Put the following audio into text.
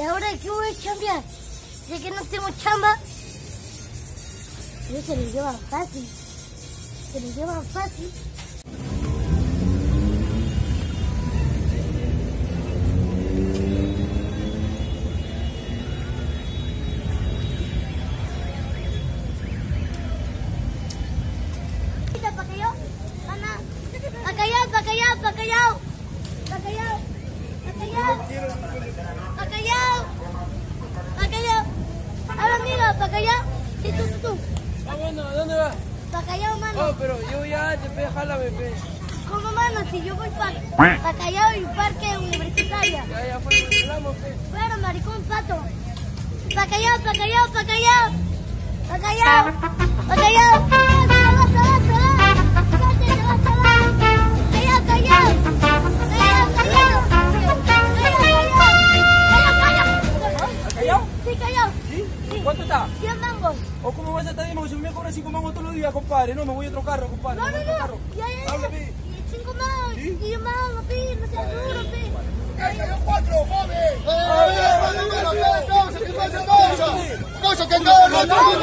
ahora qué voy a chambear? Ya que no tengo chamba. Pero se lo llevan fácil. Se lo llevan fácil. Pacallao, Ana, Pacallao, Pacallao, Pacallao, Pacallao, para allá. Sí, tú, tú, tú. Ah, bueno, ¿a dónde vas? Para mano. No, pero yo ya te pe, jálame, pe. ¿Cómo, mano? Si yo voy para pa Callao y Parque Universitario. Ya, ya fue, hablamos. Bueno, maricón, pato. Para Callao, para Callao, para Callao. Para Callao, para Callao. ¿Cuánto está? 100 mangos. ¿O cómo vas a estar bien? Si me cobras 5 mangos todos los días, compadre. No, me voy a otro carro, compadre. No, me no, no. carro. Ya, ya, ya. Háblame. Y cinco más. ¿Sí? Y más, pi, no seas duro, pi. Cosa cavolo, cavolo,